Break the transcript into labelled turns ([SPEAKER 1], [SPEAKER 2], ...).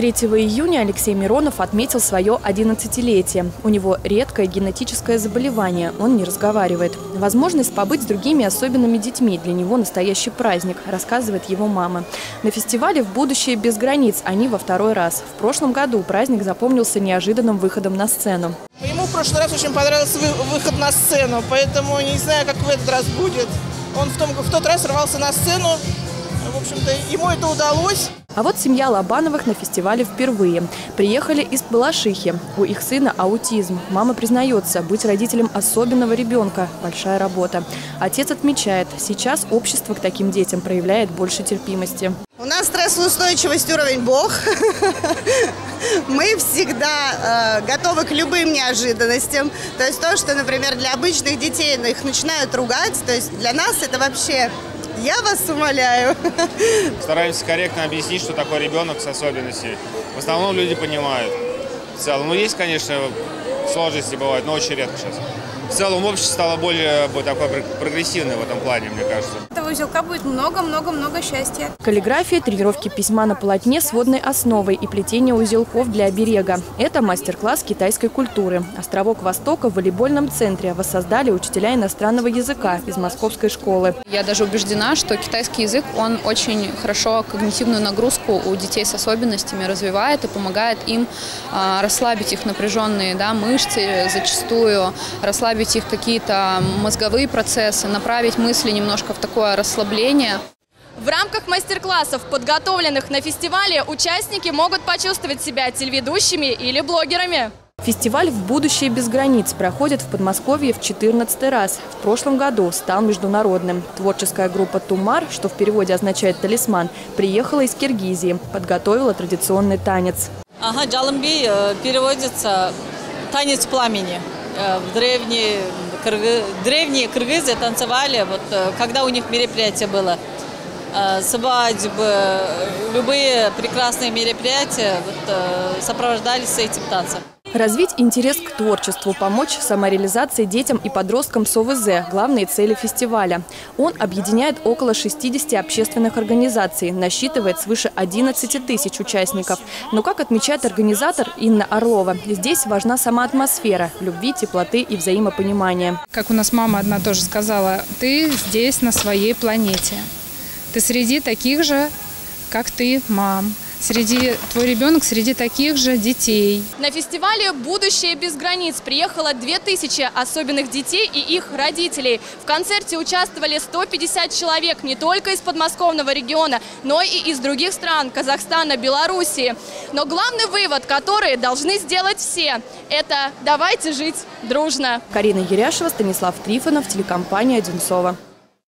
[SPEAKER 1] 3 июня Алексей Миронов отметил свое 11-летие. У него редкое генетическое заболевание, он не разговаривает. Возможность побыть с другими особенными детьми для него настоящий праздник, рассказывает его мама. На фестивале «В будущее без границ» они во второй раз. В прошлом году праздник запомнился неожиданным выходом на сцену.
[SPEAKER 2] Ему в прошлый раз очень понравился выход на сцену, поэтому не знаю, как в этот раз будет. Он в, том, в тот раз рвался на сцену, в общем-то, ему это удалось.
[SPEAKER 1] А вот семья Лобановых на фестивале впервые. Приехали из Балашихи. У их сына аутизм. Мама признается, быть родителем особенного ребенка – большая работа. Отец отмечает, сейчас общество к таким детям проявляет больше терпимости.
[SPEAKER 3] У нас стрессоустойчивость уровень бог. Мы всегда э, готовы к любым неожиданностям. То есть то, что, например, для обычных детей их начинают ругать, то есть для нас это вообще я вас умоляю.
[SPEAKER 4] Стараемся корректно объяснить, что такое ребенок с особенностями. В основном люди понимают. В целом, ну есть, конечно, сложности бывают, но очень редко сейчас в целом общество стало более такое прогрессивное в этом плане, мне кажется.
[SPEAKER 5] Узелка будет много-много-много счастья.
[SPEAKER 1] Каллиграфия, тренировки письма на полотне с водной основой и плетение узелков для оберега. Это мастер-класс китайской культуры. Островок Востока в волейбольном центре воссоздали учителя иностранного языка из московской школы.
[SPEAKER 6] Я даже убеждена, что китайский язык, он очень хорошо когнитивную нагрузку у детей с особенностями развивает и помогает им а, расслабить их напряженные да, мышцы, зачастую расслабить расслабить их какие-то мозговые процессы, направить мысли немножко в такое расслабление.
[SPEAKER 7] В рамках мастер-классов, подготовленных на фестивале, участники могут почувствовать себя телеведущими или блогерами.
[SPEAKER 1] Фестиваль «В будущее без границ» проходит в Подмосковье в 14 раз. В прошлом году стал международным. Творческая группа «Тумар», что в переводе означает «талисман», приехала из Киргизии, подготовила традиционный танец.
[SPEAKER 8] Ага, джалымби э, переводится «танец пламени». Э, в древние, древние кыргызы танцевали, вот, э, когда у них мероприятие было. Э, свадьбы, любые прекрасные мероприятия вот, сопровождались этим танцем.
[SPEAKER 1] Развить интерес к творчеству, помочь самореализации детям и подросткам с ОВЗ – главные цели фестиваля. Он объединяет около 60 общественных организаций, насчитывает свыше 11 тысяч участников. Но, как отмечает организатор Инна Орлова, здесь важна сама атмосфера – любви, теплоты и взаимопонимания.
[SPEAKER 9] Как у нас мама одна тоже сказала, ты здесь на своей планете. Ты среди таких же, как ты, мам среди твой ребенок среди таких же детей.
[SPEAKER 7] На фестивале «Будущее без границ» приехало 2000 особенных детей и их родителей. В концерте участвовали 150 человек не только из подмосковного региона, но и из других стран – Казахстана, Белоруссии. Но главный вывод, который должны сделать все – это «давайте жить дружно».
[SPEAKER 1] Карина Еряшева, Станислав Трифонов, телекомпания «Одинцова».